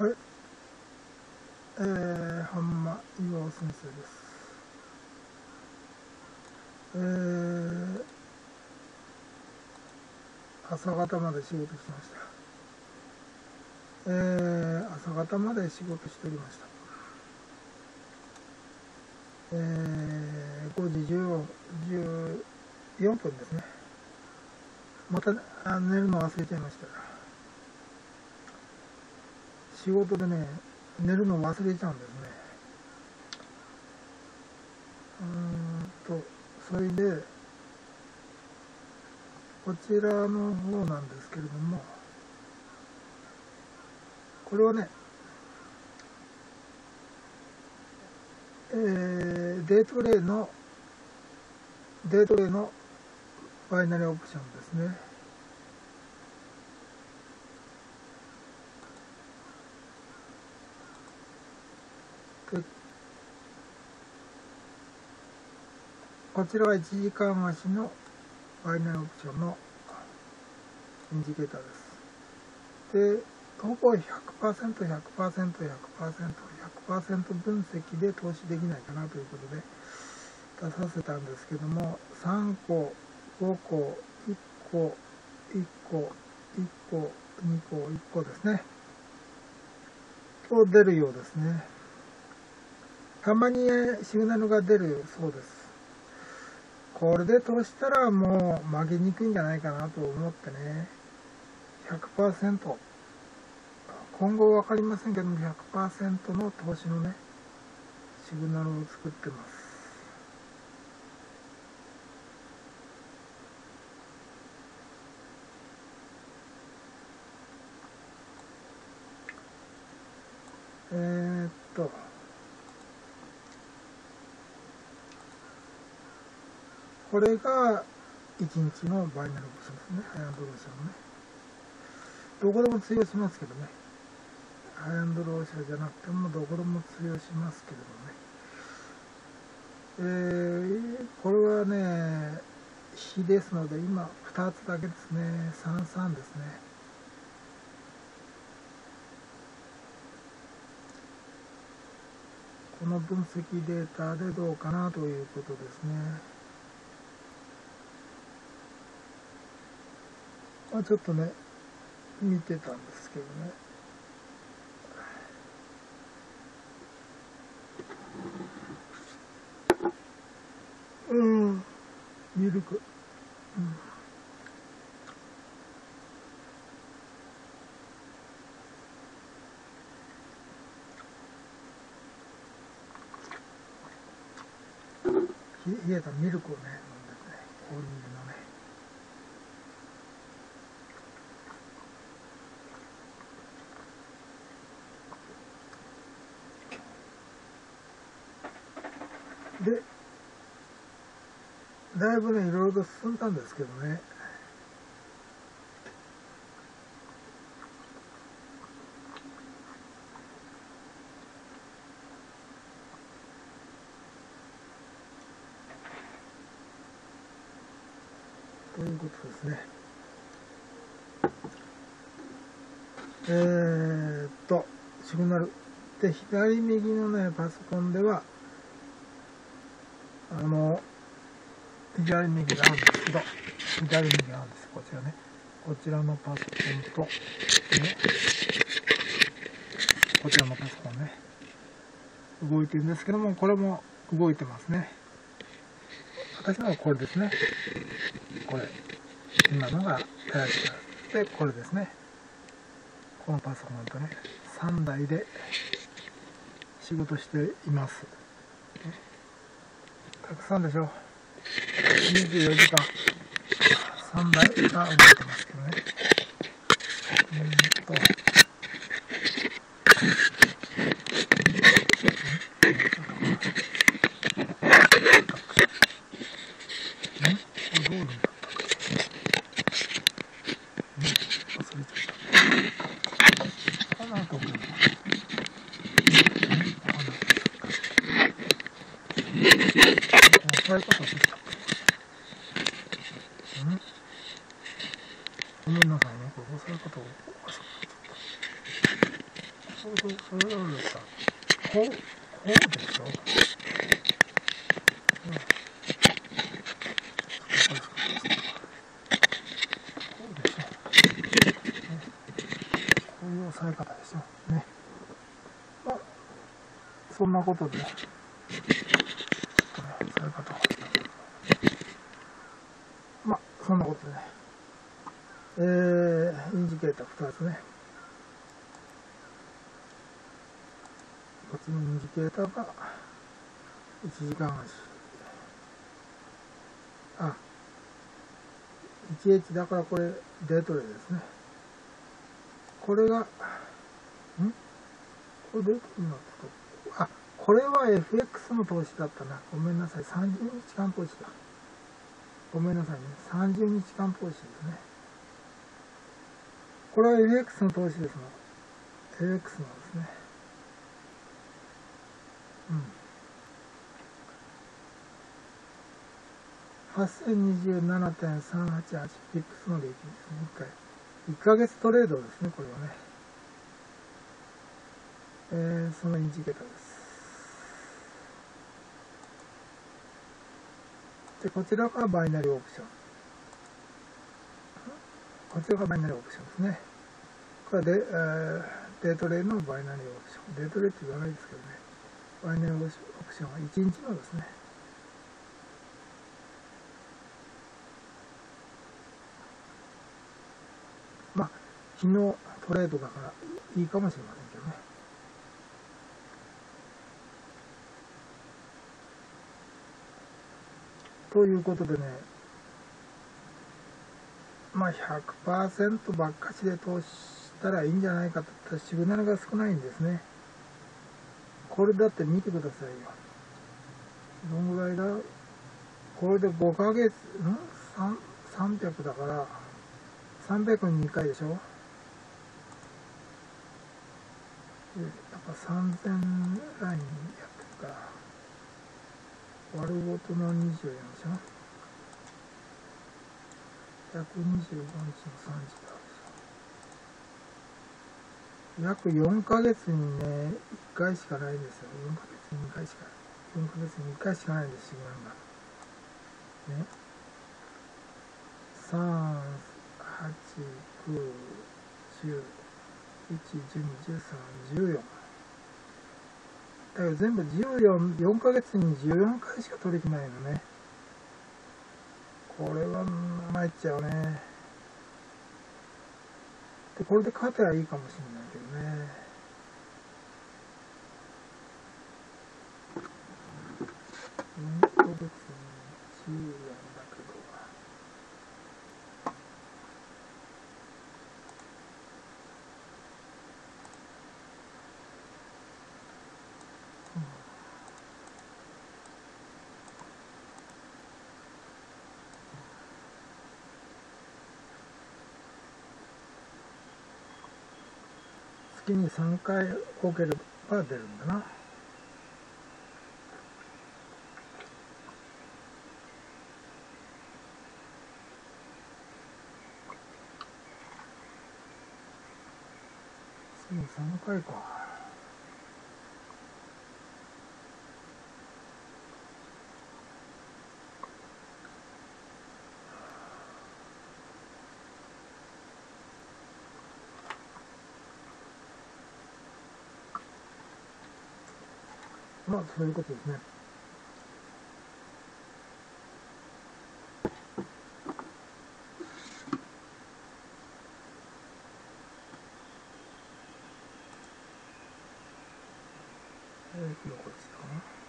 はい。えー、ハンマ岩尾先生です。えー、朝方まで仕事しました。えー、朝方まで仕事しておりました。えー、5時14分ですね。またあ寝るの忘れちゃいました。仕事でね、寝るの忘れちゃうんですね。うーんと、それで、こちらの方なんですけれども、これはね、えー、デートレイの、デートレイのバイナリーオプションですね。こちらは1時間足のバイナリーオプションのインジケーターです。で、ほぼ100%、100%、100%、100%分析で投資できないかなということで出させたんですけども、3個、5個、1個、1個、1個、2個、1個ですね。と出るようですね。たまにシグナルが出るそうです。これで通したらもう負けにくいんじゃないかなと思ってね、100%、今後分かりませんけども100%の投資のね、シグナルを作ってます。えー、っと、これが1日のバイナルオプションですね。ハイアンドロー社のね。どこでも通用しますけどね。ハイアンドロー社じゃなくてもどこでも通用しますけどね。えー、これはね、日ですので、今2つだけですね。33ですね。この分析データでどうかなということですね。まあ、ちょっとね見てたんですけどね。うん。ミルク。うん。冷えたミルクをね飲んでね氷水のねで、だいぶね、いろいろと進んだんですけどね。ということですね。えー、っと、シグナル。で、左右のね、パソコンでは、あの、左右があるんですけど、左右があるんです。こちらね。こちらのパソコンと、ね、こちらのパソコンね。動いてるんですけども、これも動いてますね。私のはこれですね。これ。今のが、で、これですね。このパソコンとね、3台で仕事しています。たくさんでしょ。24時間。3台。が動いてますけどね。うんと。そういうことでした。ごめんなさいね。これそういうことを、そうそれはですかこうこうでしょ、うんこうでしょ、ね、こういう押さえ方でしょねまあそんなことで、ね、ちょっとね押さえ方をまあそんなことでねえー、インジケーター2つね。こっちのインジケーターが1時間足。あ 1H だからこれデートレですね。これがん？これデートレのあこれは FX の投資だったな。ごめんなさい。30日間投資だ。ごめんなさいね。30日間投資ですね。これは FX の投資ですの FX のですね。うん。8027.388ピップスの利益ですね。1回。1ヶ月トレードですねこれはね。えー、そのインジケーターです。でこちらがバイナリーオプション。こちらがバイナリーオプションですね。これはで、えー、デイトレのバイナリーオプション。デイトレって言わないですけどね。バイナリーオプションは1日のですね。まあ、昨日トレードだからいいかもしれませんけどね。ということでね、まあ100%ばっかしで投資したらいいんじゃないかとシグナルが少ないんですね。これだって見てくださいよ。どんぐらいだ？これで5ヶ月、ん ?300 だから、300に2回でしょ？やっぱ3000ラインやってるから、割るごとの24でしょ？125日の3時だ約4ヶ月にね1回しかないんですよ。4ヶ月に2回しかない。4ヶ月に1回しかないんですシグナルが。ね。3 8 9 10 1 12 13 14だけど全部14、4ヶ月に14回しか取引ないのね。これは参っちゃうね。でこれで勝てばいいかもしれないけどねうんと別に10円だけど月に3回多ければ出るんだな。月に3回か。まあそういうことですね。えー、この子ですか？